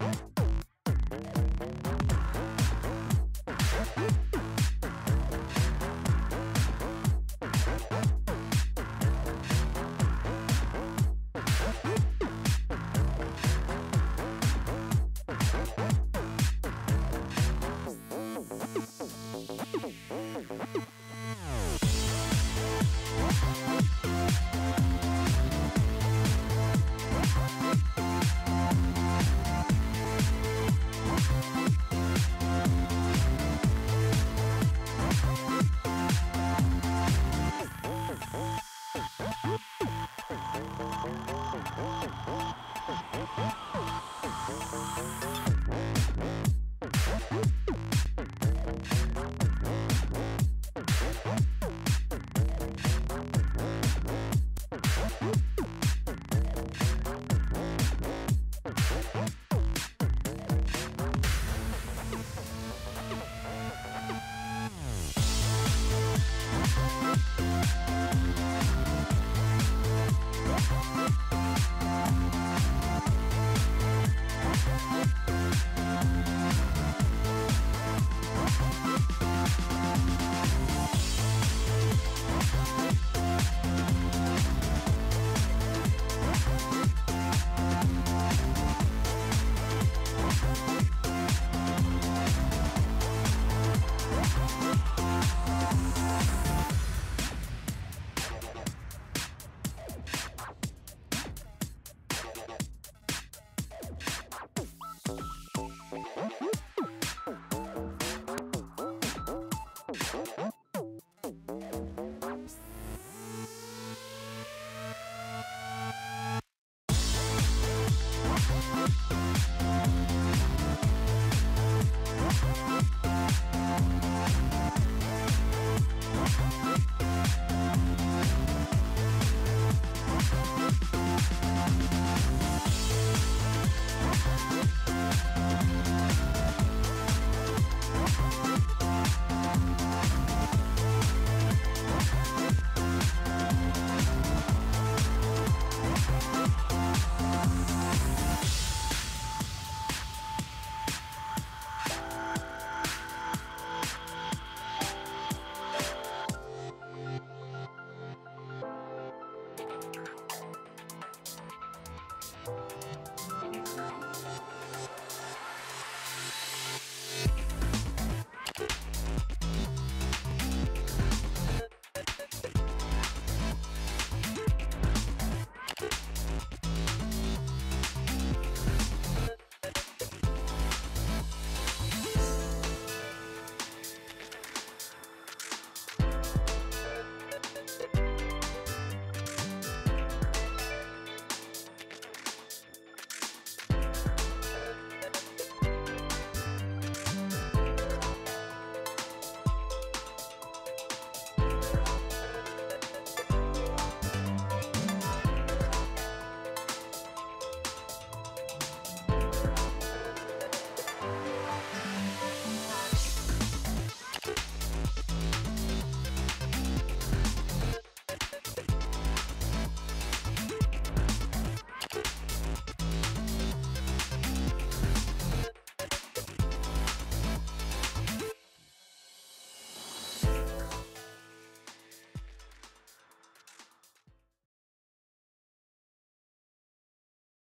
Yeah.